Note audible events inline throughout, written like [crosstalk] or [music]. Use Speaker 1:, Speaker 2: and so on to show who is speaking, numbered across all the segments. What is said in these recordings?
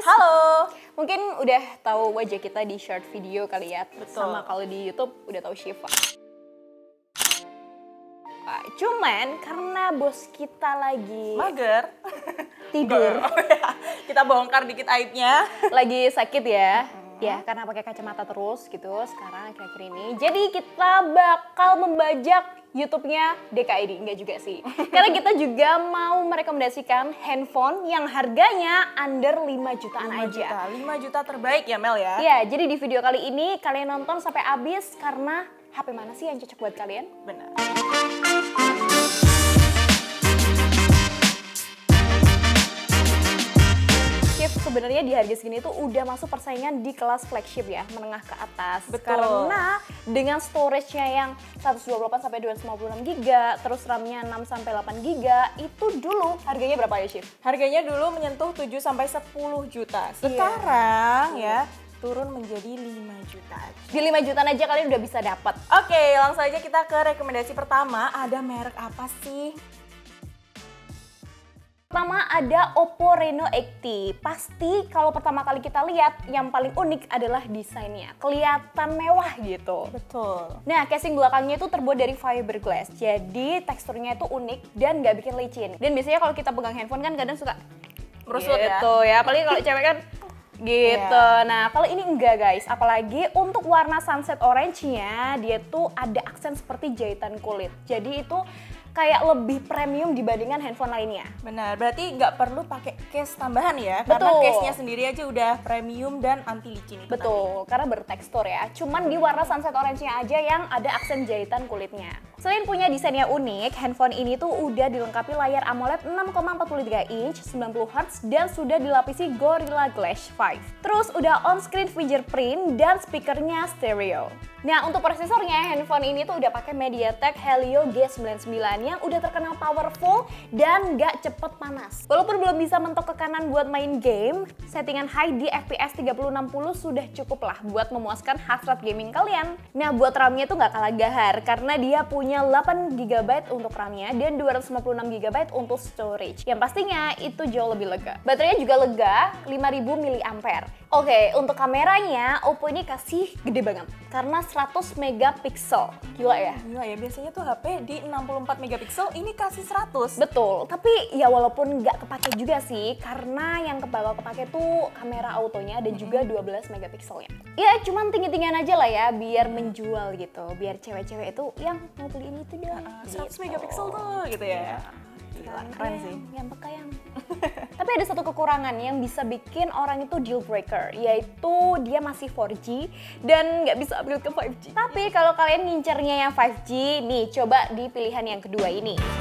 Speaker 1: guys.
Speaker 2: Halo.
Speaker 1: Mungkin udah tahu wajah kita di short video kali ya.
Speaker 2: Betul.
Speaker 1: Sama kalau di YouTube udah tahu Shiva. Wah, Cuman karena bos kita lagi
Speaker 2: Mager.
Speaker 1: tidur, [laughs]
Speaker 2: Oh ya, Kita bongkar dikit aibnya.
Speaker 1: lagi sakit ya. Ya, karena pakai kacamata terus gitu sekarang akhir-akhir ini. Jadi kita bakal membajak YouTube-nya DKID, enggak juga sih. [laughs] Karena kita juga mau merekomendasikan handphone yang harganya under 5 jutaan
Speaker 2: 5
Speaker 1: aja.
Speaker 2: juta, 5 juta terbaik ya Mel ya?
Speaker 1: Ya, jadi di video kali ini kalian nonton sampai habis karena HP mana sih yang cocok buat kalian?
Speaker 2: Benar.
Speaker 1: Sebenarnya di harga segini tuh udah masuk persaingan di kelas flagship ya, menengah ke atas.
Speaker 2: Betul.
Speaker 1: Karena dengan storage-nya yang 128 sampai 256 GB, terus RAM-nya 6 sampai 8 GB, itu dulu harganya berapa ya, Shift?
Speaker 2: Harganya dulu menyentuh 7 sampai 10 juta. Sekarang ya turun menjadi 5 juta. aja.
Speaker 1: Di 5 jutaan aja kalian udah bisa dapat.
Speaker 2: Oke, langsung aja kita ke rekomendasi pertama. Ada merek apa sih?
Speaker 1: Pertama ada Oppo Reno 80. Pasti kalau pertama kali kita lihat yang paling unik adalah desainnya. Kelihatan mewah gitu.
Speaker 2: Betul.
Speaker 1: Nah, casing belakangnya itu terbuat dari fiberglass. Jadi teksturnya itu unik dan nggak bikin licin. Dan biasanya kalau kita pegang handphone kan kadang suka
Speaker 2: Merusut ya?
Speaker 1: gitu ya. Apalagi kalau cewek kan gitu. Nah, kalau ini enggak guys. Apalagi untuk warna sunset orange-nya dia tuh ada aksen seperti jahitan kulit. Jadi itu kayak lebih premium dibandingkan handphone lainnya.
Speaker 2: Benar, berarti nggak perlu pakai case tambahan ya? Karena
Speaker 1: Betul.
Speaker 2: case-nya sendiri aja udah premium dan anti licin itu
Speaker 1: Betul, karena bertekstur ya. Cuman di warna sunset orange-nya aja yang ada aksen jahitan kulitnya. Selain punya desainnya unik, handphone ini tuh udah dilengkapi layar AMOLED 6,43 inch, 90 Hz, dan sudah dilapisi Gorilla Glass 5. Terus udah on-screen fingerprint dan speakernya stereo. Nah, untuk prosesornya, handphone ini tuh udah pakai MediaTek Helio G99 yang udah terkenal powerful dan nggak cepet panas. Walaupun belum bisa mentok ke kanan buat main game, settingan high di FPS 3060 sudah cukup lah buat memuaskan hasrat gaming kalian. Nah, buat RAM-nya tuh nggak kalah gahar karena dia punya 8GB untuk RAM-nya dan 256GB untuk storage. Yang pastinya itu jauh lebih lega. Baterainya juga lega, 5000 mAh. Oke, untuk kameranya Oppo ini kasih gede banget karena 100 megapiksel. Gila ya?
Speaker 2: Gila ya, biasanya tuh HP di 64 megapiksel, ini kasih 100.
Speaker 1: Betul, tapi ya walaupun nggak kepake juga sih, karena yang bakal kepake tuh kamera autonya dan juga 12 megapikselnya. Ya cuman tinggi-tinggian aja lah ya, biar menjual gitu, biar cewek-cewek itu yang mau beli ini tuh dong.
Speaker 2: 100
Speaker 1: gitu.
Speaker 2: megapiksel tuh gitu ya. Gila, keren sih.
Speaker 1: Yang peka yang. [laughs] Tapi ada satu kekurangan yang bisa bikin orang itu deal breaker, yaitu dia masih 4G dan nggak bisa upgrade ke 5G. Tapi kalau kalian ngincernya yang 5G, nih coba di pilihan yang kedua ini.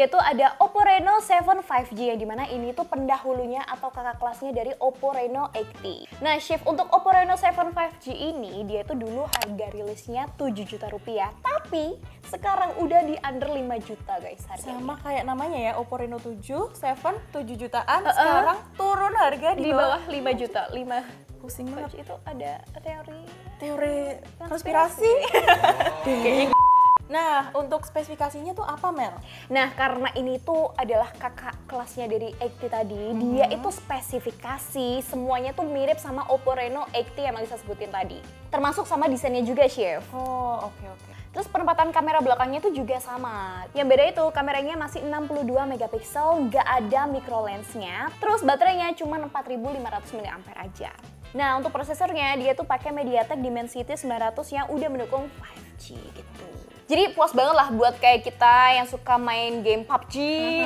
Speaker 1: Yaitu ada Oppo Reno 7 5G yang di mana ini tuh pendahulunya atau kakak kelasnya dari Oppo Reno 80. Nah shift untuk Oppo Reno 7 5G ini dia tuh dulu harga rilisnya 7 juta rupiah tapi sekarang udah di under 5 juta guys harganya.
Speaker 2: Sama kayak namanya ya, Oppo Reno 7, 7, 7 jutaan, sekarang turun harga di,
Speaker 1: Di bawah 5 juta, 5
Speaker 2: Pusing banget.
Speaker 1: 5G itu ada teori
Speaker 2: Teori
Speaker 1: Konspirasi.
Speaker 2: konspirasi. [laughs] Nah, untuk spesifikasinya tuh apa Mel?
Speaker 1: Nah, karena ini tuh adalah kakak kelasnya dari 80 tadi, dia itu spesifikasi semuanya tuh mirip sama Oppo Reno 80 yang Malisa sebutin tadi. Termasuk sama desainnya juga, Chef.
Speaker 2: Oh, oke oke.
Speaker 1: Terus penempatan kamera belakangnya itu juga sama. Yang beda itu kameranya masih 62 megapiksel, nggak ada micro lensnya. Terus baterainya cuma 4500 mAh aja. Nah, untuk prosesornya dia tuh pakai MediaTek Dimensity 900 yang udah mendukung 5G gitu. Jadi puas banget lah buat kayak kita yang suka main game PUBG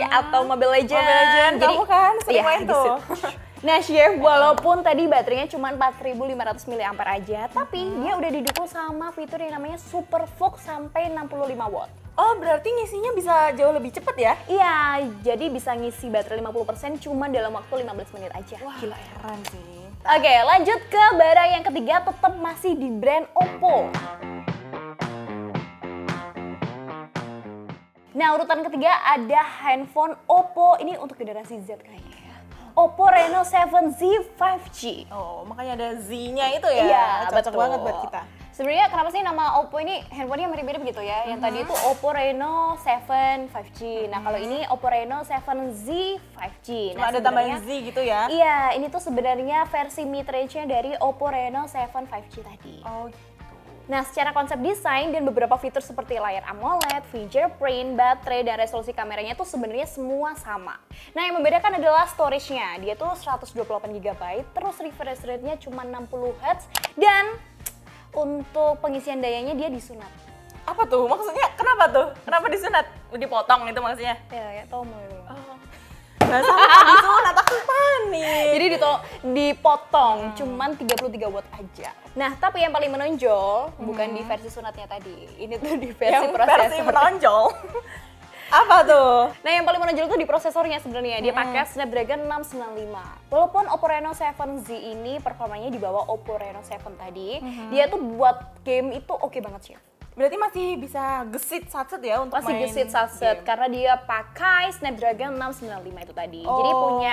Speaker 1: atau Mobile Legends.
Speaker 2: Mobile Legends, kamu kan sering
Speaker 1: Iya,
Speaker 2: main tuh. [laughs]
Speaker 1: Nah chef, walaupun tadi baterainya cuma 4500 mAh aja, tapi dia udah didukung sama fitur yang namanya Super Fox sampai 65 watt.
Speaker 2: Oh, berarti ngisinya bisa jauh lebih cepet ya?
Speaker 1: Iya, jadi bisa ngisi baterai 50% cuma dalam waktu 15 menit aja.
Speaker 2: Gila, keren sih.
Speaker 1: Oke, lanjut ke barang yang ketiga tetap masih di brand Oppo. Nah, urutan ketiga ada handphone Oppo. Ini untuk generasi Z kayaknya ya. Oppo Reno 7Z 5G.
Speaker 2: Oh, makanya ada Z-nya itu ya.
Speaker 1: Iya,
Speaker 2: Cocok
Speaker 1: betul.
Speaker 2: banget buat kita.
Speaker 1: Sebenarnya kenapa sih nama Oppo ini handphonenya mirip-mirip gitu ya? Yang tadi itu Oppo Reno 7 5G. Nah kalau ini Oppo Reno 7Z 5G.
Speaker 2: Cuma
Speaker 1: Nah
Speaker 2: ada tambahan Z gitu ya.
Speaker 1: Iya, ini tuh sebenarnya versi mid range-nya dari Oppo Reno 7 5G tadi.
Speaker 2: Oh.
Speaker 1: Nah, secara konsep desain dan beberapa fitur seperti layar AMOLED, fingerprint, baterai, dan resolusi kameranya tuh sebenarnya semua sama. Nah, yang membedakan adalah storage-nya. Dia tuh 128 GB, terus refresh rate-nya cuma 60 Hz, dan untuk pengisian dayanya dia disunat.
Speaker 2: Apa tuh? Maksudnya kenapa tuh? Kenapa disunat? Dipotong itu maksudnya?
Speaker 1: Ya, ya, tau mau dulu.
Speaker 2: Gak sama disunat, aku panik.
Speaker 1: Jadi dipotong cuman 33 watt aja. Nah, tapi yang paling menonjol bukan di versi sunatnya tadi. Ini tuh di versi
Speaker 2: yang
Speaker 1: prosesor.
Speaker 2: versi menonjol. [laughs] Apa tuh?
Speaker 1: Nah, yang paling menonjol tuh di prosesornya sebenarnya. Dia pakai Snapdragon 695. Walaupun Oppo Reno 7Z ini performanya di bawah Oppo Reno 7 tadi, dia tuh buat game itu oke banget sih.
Speaker 2: Berarti masih bisa gesit satset ya untuk
Speaker 1: Masih
Speaker 2: main
Speaker 1: gesit saset
Speaker 2: game.
Speaker 1: karena dia pakai Snapdragon 695 itu tadi. Jadi
Speaker 2: Oh.
Speaker 1: punya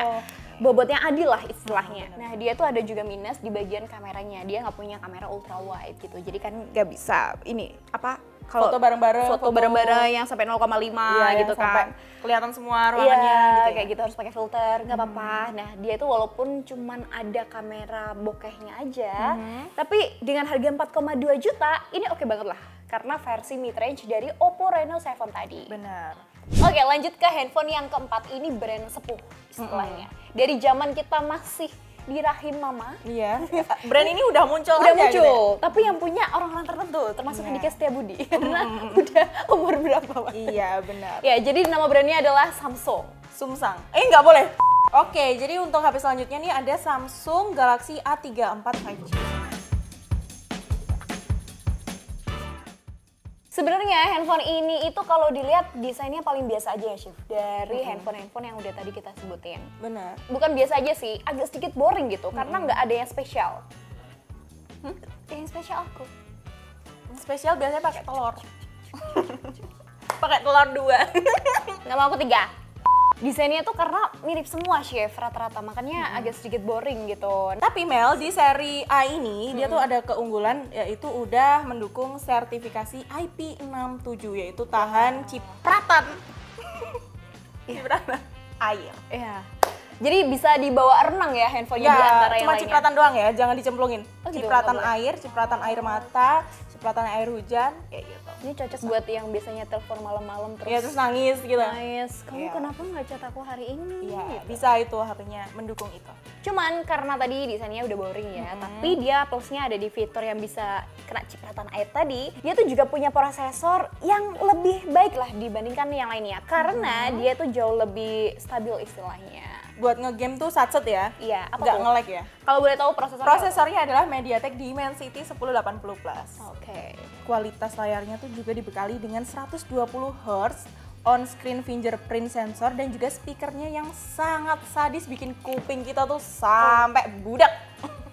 Speaker 1: bobotnya adil lah istilahnya. Nah, dia tuh ada juga minus di bagian kameranya. Dia nggak punya kamera ultra wide gitu. Jadi kan nggak bisa ini apa kalau
Speaker 2: Foto bareng-bareng,
Speaker 1: foto
Speaker 2: foto-
Speaker 1: bareng-bareng yang sampai 0,5
Speaker 2: Iya,
Speaker 1: gitu kan.
Speaker 2: kelihatan semua ruangannya
Speaker 1: Iya,
Speaker 2: gitu ya.
Speaker 1: kayak gitu harus pakai filter, nggak apa-apa. Nah, dia itu walaupun cuman ada kamera bokehnya aja, tapi dengan harga 4,2 juta, ini oke banget lah. Karena versi mid range dari Oppo Reno 7 tadi.
Speaker 2: Benar.
Speaker 1: Oke, lanjut ke handphone yang keempat. Ini brand sepuh istilahnya. Dari zaman kita masih di rahim mama,
Speaker 2: Iya. [laughs] Brand ini udah muncul
Speaker 1: udah
Speaker 2: aja gitu ya?
Speaker 1: muncul. Tapi yang punya orang-orang tertentu, termasuk
Speaker 2: Iya.
Speaker 1: Andika Setiabudi. [laughs] Karena udah umur berapa, Pak?
Speaker 2: Iya, benar.
Speaker 1: Ya, jadi nama brandnya adalah Samsung.
Speaker 2: Sumsang. Eh, nggak boleh. Oke, jadi untuk HP selanjutnya nih ada Samsung Galaxy A34 5G.
Speaker 1: Sebenarnya handphone ini itu kalau dilihat desainnya paling biasa aja ya, Chef. Dari handphone-handphone yang udah tadi kita sebutin.
Speaker 2: Benar.
Speaker 1: Bukan biasa aja sih, agak sedikit boring gitu. Karena nggak ada yang spesial. Yang spesial aku.
Speaker 2: Spesial biasanya pakai telur. [laughs] pakai telur dua.
Speaker 1: Nggak mau aku tiga. Desainnya tuh karena mirip semua chef rata-rata, makanya agak sedikit boring gitu.
Speaker 2: Tapi Mel di seri A ini dia tuh ada keunggulan yaitu udah mendukung sertifikasi IP67 yaitu tahan cipratan. [laughs] cipratan air.
Speaker 1: Iya. Jadi bisa dibawa renang ya handphonenya di antara
Speaker 2: Ya,
Speaker 1: yang
Speaker 2: cuma
Speaker 1: lainnya.
Speaker 2: cipratan doang ya, jangan dicemplungin.
Speaker 1: Oh gitu,
Speaker 2: cipratan air, cipratan air mata, cipratan air hujan, kayak gitu.
Speaker 1: Ini cocok buat yang biasanya telepon malam-malam terus.
Speaker 2: Ya terus nangis gitu.
Speaker 1: Nice. Kamu
Speaker 2: Iya.
Speaker 1: kenapa nggak chat aku hari ini?
Speaker 2: Iya,
Speaker 1: Gitu.
Speaker 2: bisa itu HP-nya mendukung itu.
Speaker 1: Cuman karena tadi desainnya udah boring ya, tapi dia plusnya ada di fitur yang bisa kena cipratan air tadi. Dia tuh juga punya prosesor yang lebih baik lah dibandingkan yang lainnya. Karena dia tuh jauh lebih stabil istilahnya.
Speaker 2: Buat ngegame tuh satset ya.
Speaker 1: Iya, apa
Speaker 2: Nggak nge-lag ya.
Speaker 1: Kalau boleh tahu prosesor
Speaker 2: Prosesornya adalah MediaTek Dimensity 1080 Plus.
Speaker 1: Oke.
Speaker 2: Kualitas layarnya tuh juga dibekali dengan 120 Hz on-screen fingerprint sensor dan juga speakernya yang sangat sadis bikin kuping kita tuh sampai budak.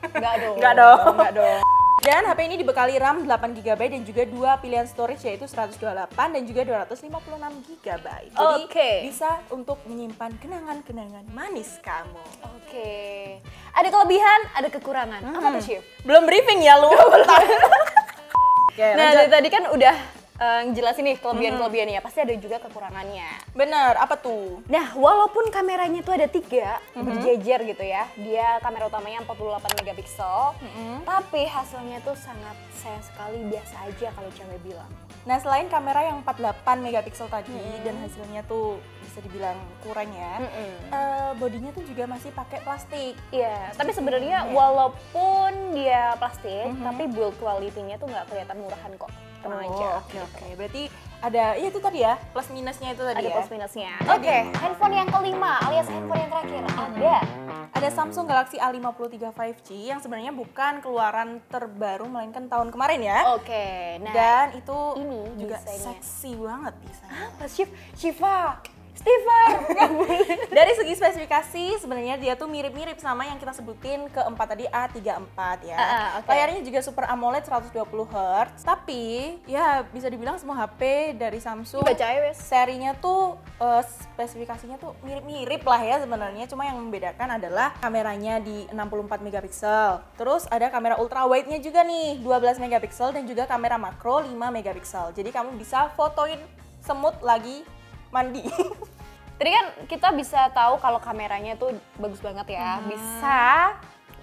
Speaker 1: Enggak [laughs] dong.
Speaker 2: Nggak dong.
Speaker 1: Enggak dong.
Speaker 2: Dan HP ini dibekali RAM 8GB dan juga dua pilihan storage yaitu 128 dan juga 256GB. Jadi
Speaker 1: Oke.
Speaker 2: bisa untuk menyimpan kenangan-kenangan manis kamu.
Speaker 1: Oke. Ada kelebihan, ada kekurangan. Apa tuh?
Speaker 2: Belum briefing ya lu. [laughs] Oke,
Speaker 1: Nah, dari tadi kan udah eh, ngejelasin nih kelebihan-kelebihannya. Pasti ada juga kekurangannya.
Speaker 2: Bener, apa tuh?
Speaker 1: Nah, walaupun kameranya itu ada tiga berjejer gitu ya, dia kamera utamanya 48 megapiksel, tapi hasilnya tuh sangat sayang sekali biasa aja kalau cewek bilang.
Speaker 2: Nah, selain kamera yang 48 megapiksel tadi dan hasilnya tuh bisa dibilang kurang ya,
Speaker 1: Mm-mm.
Speaker 2: eh, bodinya tuh juga masih pakai plastik.
Speaker 1: Iya, tapi sebenarnya walaupun dia plastik, tapi build quality-nya tuh nggak kelihatan murahan kok. Tenang aja.
Speaker 2: oke oke. Berarti ada, ya itu tadi ya, plus minusnya itu tadi
Speaker 1: Ada
Speaker 2: ya.
Speaker 1: plus minusnya. Oke, handphone yang kelima alias handphone yang terakhir ada
Speaker 2: Ada Samsung Galaxy A53 5G yang sebenarnya bukan keluaran terbaru melainkan tahun kemarin ya.
Speaker 1: Oke, nah
Speaker 2: Dan itu
Speaker 1: ini
Speaker 2: juga
Speaker 1: desainnya.
Speaker 2: seksi banget desainnya.
Speaker 1: Mas Shiv, Shiva, Steven, [laughs] nggak boleh.
Speaker 2: Dari segi spesifikasi sebenarnya dia tuh mirip-mirip sama yang kita sebutin keempat tadi A34 ya.
Speaker 1: Ah, ah, oke.
Speaker 2: Layarnya juga Super AMOLED 120 Hz. Tapi ya bisa dibilang semua HP dari Samsung
Speaker 1: Baca
Speaker 2: serinya tuh eh, spesifikasinya tuh mirip-mirip lah ya sebenarnya. Cuma yang membedakan adalah kameranya di 64 megapiksel. Terus ada kamera ultra wide-nya juga nih 12 megapiksel dan juga kamera makro 5 megapiksel. Jadi kamu bisa fotoin semut lagi mandi. [laughs]
Speaker 1: Tadi kan kita bisa tahu kalau kameranya tuh bagus banget ya,
Speaker 2: Hmm.
Speaker 1: bisa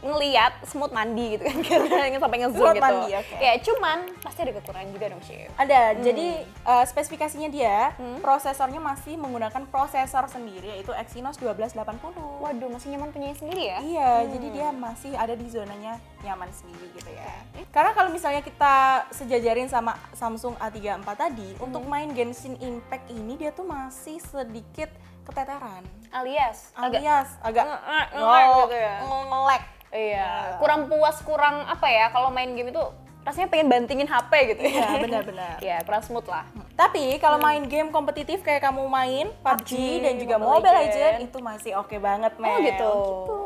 Speaker 1: ngeliat semut mandi gitu kan [laughs] karena sampai ngezoom
Speaker 2: Semut
Speaker 1: gitu.
Speaker 2: mandi, oke.
Speaker 1: Ya cuman pasti ada kekurangan juga dong sih.
Speaker 2: Ada,
Speaker 1: Hmm.
Speaker 2: jadi eh, spesifikasinya dia, prosesornya masih menggunakan prosesor sendiri yaitu Exynos 1280.
Speaker 1: Waduh, masih nyaman punya sendiri ya?
Speaker 2: Iya, jadi dia masih ada di zonanya nyaman sendiri gitu ya. Karena kalau misalnya kita sejajarin sama Samsung A34 tadi, untuk main Genshin Impact ini dia tuh masih sedikit keteteran.
Speaker 1: Alias agak
Speaker 2: Alias agak
Speaker 1: nge-nge- nge-lag gitu ya.
Speaker 2: nge-lag.
Speaker 1: iya, kurang puas, kurang apa ya kalau main game itu rasanya pengen bantingin HP gitu ya.
Speaker 2: Iya, benar-benar. [laughs]
Speaker 1: Iya, kurang smooth lah.
Speaker 2: Tapi kalau main game kompetitif kayak kamu main PUBG,
Speaker 1: PUBG,
Speaker 2: dan juga
Speaker 1: Mobile
Speaker 2: Mobile
Speaker 1: Legend.
Speaker 2: Legends itu masih oke banget, Mel.
Speaker 1: Oh gitu. Eh,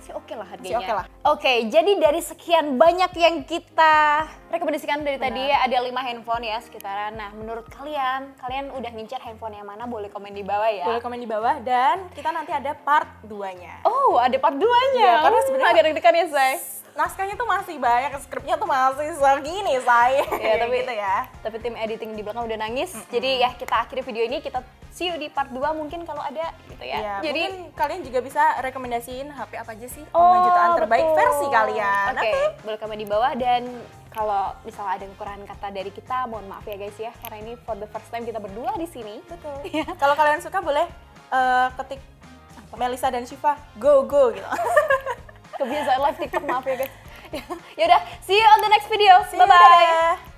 Speaker 1: masih oke lah harganya.
Speaker 2: oke lah.
Speaker 1: Oke, jadi dari sekian banyak yang kita rekomendasikan dari tadi ada lima handphone ya sekitaran. Nah, menurut kalian, kalian udah ngincer handphone yang mana? Boleh komen di bawah ya.
Speaker 2: Boleh komen di bawah dan kita nanti ada part 2-nya.
Speaker 1: Oh, ada part 2-nya.
Speaker 2: Iya, karena sebenarnya-
Speaker 1: agak deg-degan ya, Say.
Speaker 2: Naskahnya tuh masih banyak, skripnya tuh masih segini, saya.
Speaker 1: Iya, [laughs] tapi
Speaker 2: gitu ya.
Speaker 1: Tapi tim editing di belakang udah nangis. Jadi ya kita akhiri video ini, kita see you di part 2 mungkin kalau ada gitu ya.
Speaker 2: Iya,
Speaker 1: jadi
Speaker 2: mungkin kalian juga bisa rekomendasiin HP apa aja sih?
Speaker 1: Oh,
Speaker 2: 5 jutaan terbaik
Speaker 1: betul.
Speaker 2: versi kalian.
Speaker 1: Oke, boleh komen di bawah dan kalau misalnya ada kekurangan kata dari kita, mohon maaf ya guys ya, karena ini for the first time kita berdua di sini.
Speaker 2: Betul. [laughs] Kalau kalian suka boleh eh, ketik Melisa dan Shiva go go gitu. [laughs]
Speaker 1: Kebiasaan live TikTok, maaf ya guys. [laughs] Yaudah, see you on the next video.
Speaker 2: See
Speaker 1: Bye-bye.
Speaker 2: dadah.